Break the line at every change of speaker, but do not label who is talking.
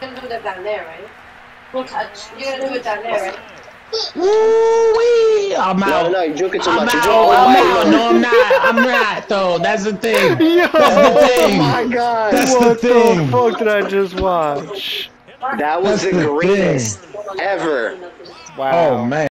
You're gonna do it down there, right? Touch. You're gonna do it down there, right?
Ooh wee!
I'm
out.
no, no, you're joking too
I'm
much. You're joking
I'm out.
out.
No. I'm not. I'm not, though. That's the thing.
Yo,
That's the oh thing.
Oh my god.
That's the
what the,
thing.
fuck did I just watch?
That was
That's
the
the
greatest ever.
Wow.
Oh, man.